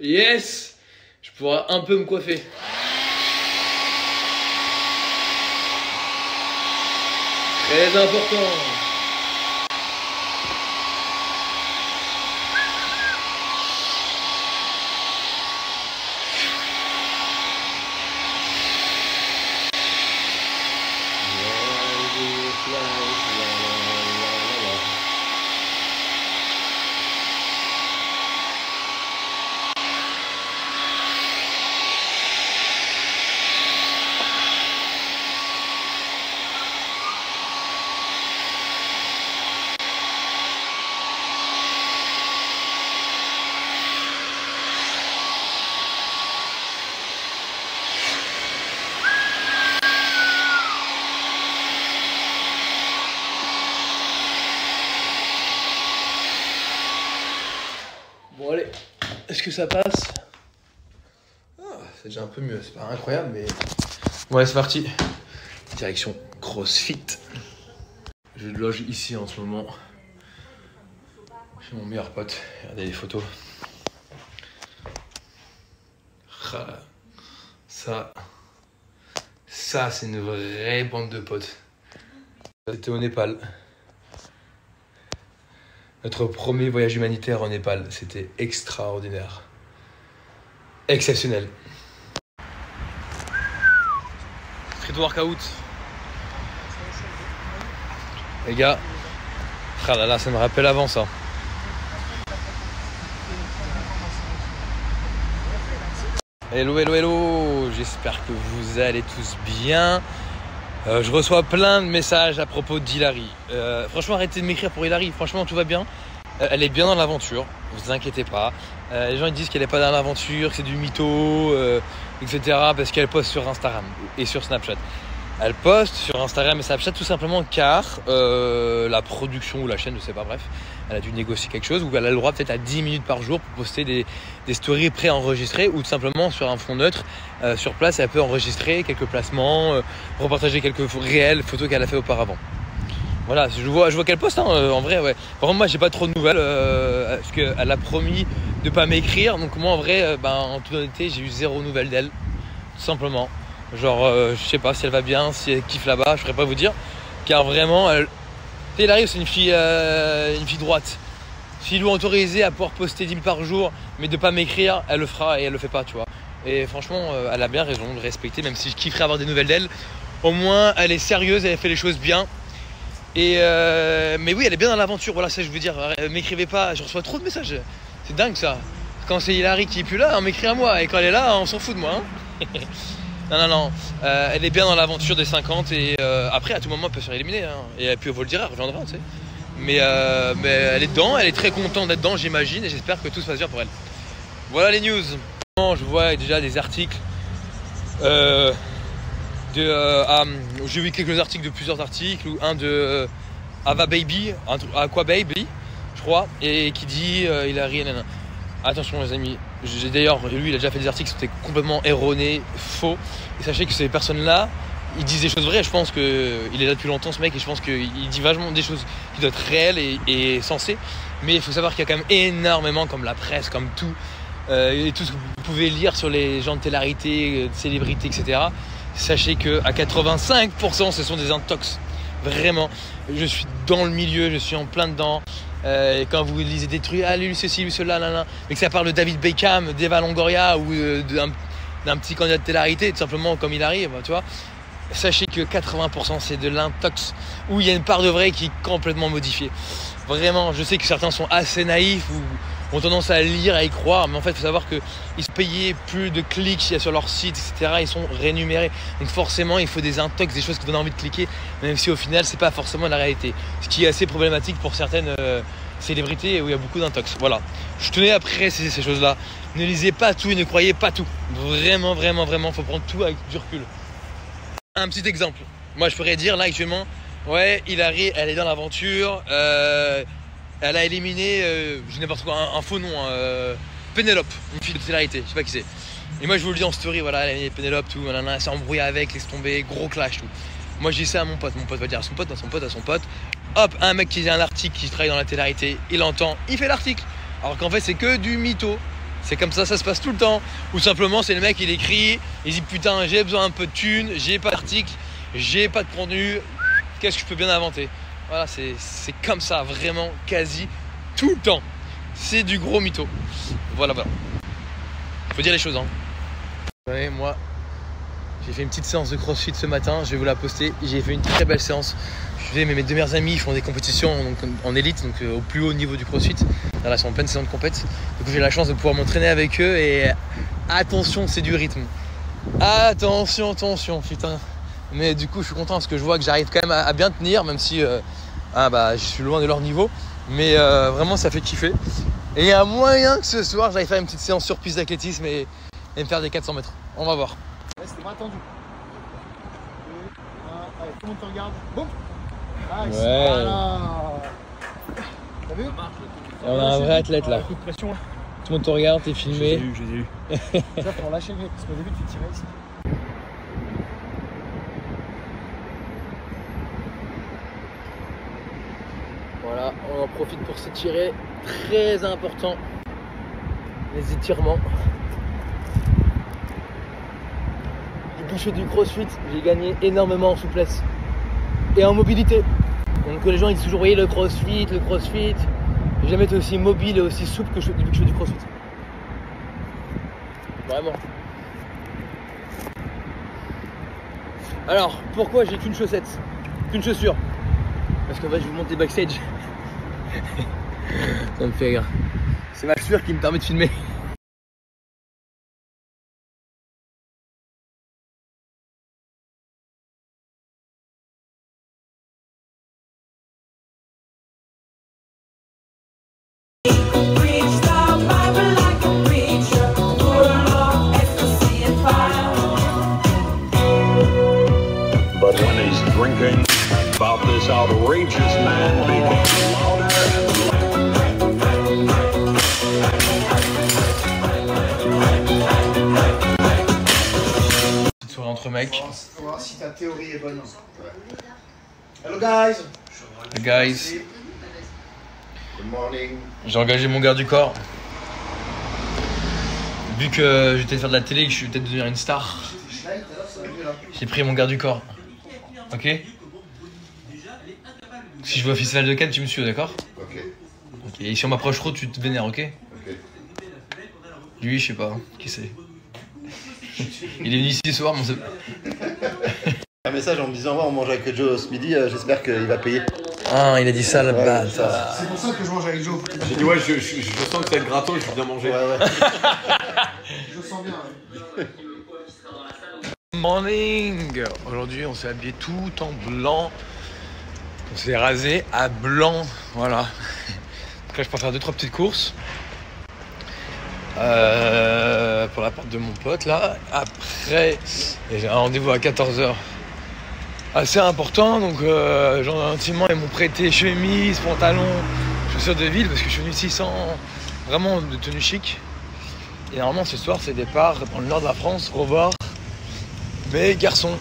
Yes Je pourrais un peu me coiffer. Très important. Bon allez, est-ce que ça passe Ah, C'est déjà un peu mieux, c'est pas incroyable mais... Ouais c'est parti. Direction CrossFit. Je loge ici en ce moment. Chez mon meilleur pote. Regardez les photos. Ça... Ça c'est une vraie bande de potes. C'était au Népal. Notre premier voyage humanitaire au Népal, c'était extraordinaire. Exceptionnel. Street workout. Les gars, ah là là, ça me rappelle avant ça. Hello, hello, hello, j'espère que vous allez tous bien. Euh, je reçois plein de messages à propos d'Hilary. Euh, franchement, arrêtez de m'écrire pour Hilary. Franchement, tout va bien. Euh, elle est bien dans l'aventure. Vous inquiétez pas. Les gens ils disent qu'elle n'est pas dans l'aventure, que c'est du mytho, etc. Parce qu'elle poste sur Instagram et sur Snapchat. Elle poste sur Instagram et Snapchat tout simplement car euh, la production ou la chaîne, je sais pas, bref, elle a dû négocier quelque chose ou elle a le droit peut-être à 10 minutes par jour pour poster des, des stories préenregistrées ou tout simplement sur un fond neutre. Euh, sur place, elle peut enregistrer quelques placements, euh, repartager quelques réelles photos qu'elle a fait auparavant. Voilà, je vois, qu'elle poste, hein, en vrai, ouais. Par contre, moi, j'ai pas trop de nouvelles, parce qu'elle a promis de pas m'écrire. Donc, moi, en vrai, ben, en toute honnêteté, j'ai eu zéro nouvelle d'elle, tout simplement. Genre, euh, je sais pas si elle va bien, si elle kiffe là-bas, je pourrais pas vous dire. Car vraiment, elle. Arrive, c'est une fille, euh, une fille droite. Si lui autorisé à pouvoir poster 10 000 par jour, mais de pas m'écrire, elle le fera et elle le fait pas, tu vois. Et franchement, euh, elle a bien raison de respecter, même si je kifferais avoir des nouvelles d'elle. Au moins, elle est sérieuse, elle fait les choses bien. Et mais oui, elle est bien dans l'aventure, voilà ça je veux dire. M'écrivez pas, je reçois trop de messages. C'est dingue ça. Quand c'est Hilary qui est plus là, on m'écrit à moi. Et quand elle est là, on s'en fout de moi. hein. non, non, non. Euh, elle est bien dans l'aventure des 50 et euh, après, à tout moment, elle peut se faire éliminer. hein. Et puis, vous le dira, elle reviendra, tu sais. Mais, euh, mais elle est dedans, elle est très contente d'être dedans, j'imagine, et j'espère que tout se passe bien pour elle. Voilà les news. Je vois déjà des articles. De, ah, J'ai vu quelques articles de plusieurs articles, ou un de Ava Baby, un Aqua Baby, je crois, et qui dit il a rien. Attention les amis, j'ai d'ailleurs lui il a déjà fait des articles qui étaient complètement erronés, faux. Et sachez que ces personnes-là, ils disent des choses vraies. Je pense que il est là depuis longtemps ce mec et je pense qu'il dit vachement des choses qui doivent être réelles et, sensées. Mais il faut savoir qu'il y a quand même énormément, comme la presse, comme tout, euh, et tout ce que vous pouvez lire sur les gens de télé-réalité, de célébrités, etc. Sachez que à 85% ce sont des intox. Vraiment, je suis dans le milieu, je suis en plein dedans. Euh, quand vous lisez des trucs, ah lui ceci, lui cela, là, mais que ça parle de David Beckham, d'Eva Longoria ou euh, d'un petit candidat de télé-réalité, tout simplement comme il arrive, tu vois. Sachez que 80% c'est de l'intox, où il y a une part de vrai qui est complètement modifiée. Vraiment, je sais que certains sont assez naïfs ou ont tendance à lire, à y croire, mais en fait, il faut savoir qu'ils se payaient plus de clics sur leur site, etc. Ils sont rémunérés. Donc forcément, il faut des intox, des choses qui donnent envie de cliquer, même si au final, c'est pas forcément la réalité. Ce qui est assez problématique pour certaines euh, célébrités où il y a beaucoup d'intox. Voilà. Je tenais à préciser ces choses-là. Ne lisez pas tout et ne croyez pas tout. Vraiment, vraiment, vraiment, faut prendre tout avec du recul. Un petit exemple. Moi, je pourrais dire là actuellement, ouais, Hilary, elle est dans l'aventure. euh, elle a éliminé, euh, je n'importe quoi, un, un faux nom, euh, Pénélope, une fille de télé-réalité, je sais pas qui c'est. Et moi, je vous le dis en story, voilà, elle a éliminé Pénélope, tout, elle s'est embrouillée avec, laisse tomber, gros clash, tout. Moi, je dis ça à mon pote, mon pote va dire à son pote, à son pote, à son pote. Hop, un mec qui a un article, qui travaille dans la télé-réalité, il entend, il fait l'article. Alors qu'en fait, c'est que du mytho. C'est comme ça, ça se passe tout le temps. Ou simplement, c'est le mec, il écrit, il dit putain, j'ai besoin un peu de thunes, j'ai pas d'article, j'ai pas de contenu, qu'est-ce que je peux bien inventer? Voilà, c'est comme ça, vraiment, quasi tout le temps. C'est du gros mytho. Voilà, voilà. Faut dire les choses, hein. Vous savez, moi, j'ai fait une petite séance de crossfit ce matin, je vais vous la poster. J'ai fait une très belle séance. Je vais, mes deux meilleurs amis font des compétitions en élite, donc euh, au plus haut niveau du crossfit. Là, ils sont en pleine saison de compète. Du coup, j'ai la chance de pouvoir m'entraîner avec eux et attention, c'est du rythme. Attention, attention, putain. Mais du coup, je suis content parce que je vois que j'arrive quand même à, bien tenir, même si euh, ah, bah, je suis loin de leur niveau. Mais euh, vraiment, ça fait kiffer. Et il y a moyen que ce soir, j'aille faire une petite séance sur piste d'athlétisme et, me faire des 400 mètres. On va voir. C'était pas attendu. Allez, tout le monde te regarde. Boum Nice. Ouais. Voilà. T'as vu On a un vrai athlète là. Coup de pression. Tout le monde te regarde, t'es filmé. J'ai eu, j'ai eu. Ça, pour lâcher le parce qu'au début, tu tirais ici. Voilà, on en profite pour s'étirer. Très important. Les étirements. Du boucher du crossfit, j'ai gagné énormément en souplesse et en mobilité. Donc les gens ils disent toujours oui le crossfit, le crossfit. J'ai jamais été aussi mobile et aussi souple que je, depuis que je fais du crossfit. Vraiment. Alors, pourquoi j'ai qu'une chaussette? Qu'une chaussure Parce qu'en fait je vous monter backstage. Ça me fait rire. C'est ma chaussure qui me permet de filmer. Mec. On va voir si ta théorie est bonne. Hello guys. Hey guys. Good morning. J'ai engagé mon garde du corps. Vu que j'étais faire de la télé, que je suis peut-être devenir une star. J'ai pris mon garde du corps. Ok? Si je vois Festival de Cannes, tu me suis, d'accord? Ok. Ok. Et si on m'approche trop, tu te vénères, ok? Ok. Lui, je sais pas. Qui c'est il est venu ici ce soir, mon Un message en me disant on mange avec Joe ce midi, euh, j'espère qu'il va payer. Ah, il a dit ça là-bas. C'est pour ça que je mange avec Joe. J'ai dit ouais, je, sens que ça va être gratos, je bien manger. Ouais, ouais. je sens bien. Morning Aujourd'hui, on s'est habillé tout en blanc. On s'est rasé à blanc. Voilà. Après, je peux faire deux trois petites courses. Euh, pour la porte de mon pote là. Après, j'ai un rendez-vous à 14h assez important. Donc, euh, gentiment, ils m'ont prêté chemise, pantalon, chaussures de ville parce que je suis venu ici sans vraiment de tenue chic. Et normalement, ce soir, c'est départ dans le nord de la France, revoir mes garçons.